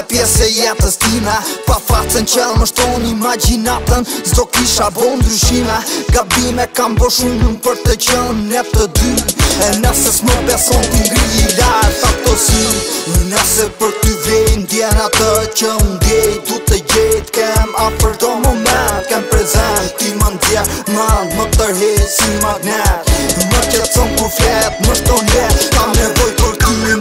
Ke pjesë e jetës tina Pa facën qëllë më shtonë imaginatën Zdo kisha bo në Gabime kam bo shumë në për të qënë në të dy E nëse s'më beson t'i ngri i lajë Tha Nëse për t'i vejnë djena të që më djej Du të gjejt kem a për do më me Kem prezent t'i më ndje Më ndë më tërhej si më Më qëtë ku fjetë më Kam nevoj për t'i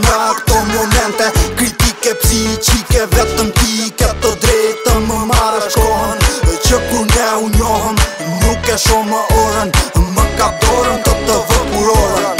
shumë orën Më kap dorën, të të vëpurorën